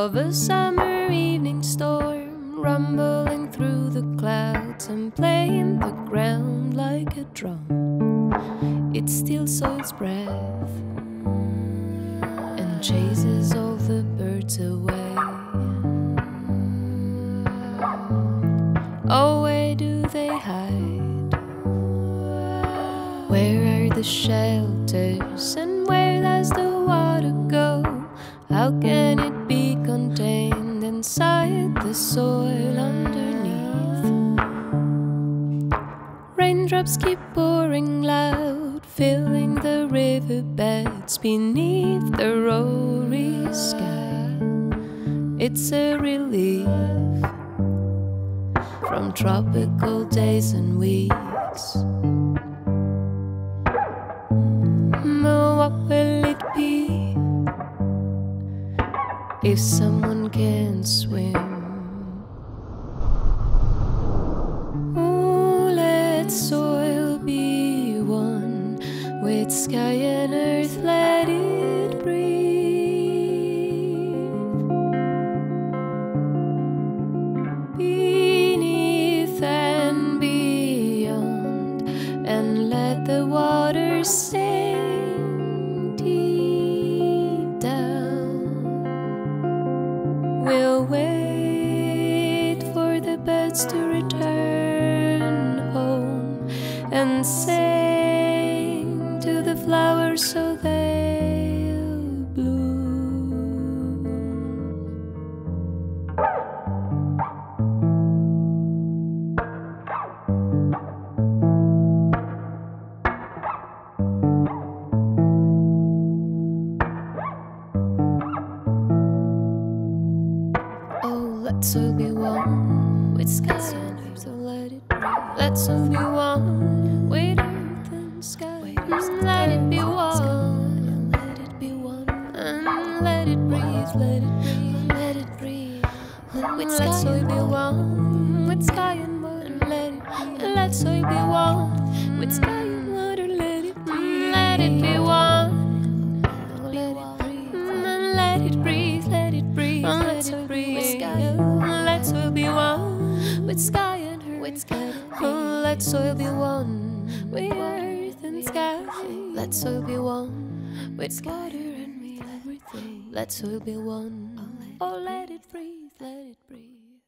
of a summer evening storm rumbling through the clouds and playing the ground like a drum. It steals soil's breath and chases all the birds away. Oh, where do they hide? Where are the shelters and where does the water go? How can the soil underneath? Raindrops keep pouring loud, filling the riverbeds beneath the rory sky. It's a relief from tropical days and weeks. But what will it be if someone can swim? With sky and earth, let it breathe. beneath and beyond, and let the water sink deep down. We'll wait for the birds to return home and sing the flowers so they'll bloom. Oh, let's all be one with sky and earth, so let it. Let's all be one Mm, let it be one, let it be and let it breathe, let it breathe, let it breathe. Mm, Let's be one with sky and water, let it. Be one with sky and water, let it let it be one. Let it breathe, mm, let it breathe, let it breathe, let it be one with sky and earth. With sky oh, let's all be one earth and sky. Let's all be one with sky and me everything. Let's all be one. Oh, let it breathe, let it breathe.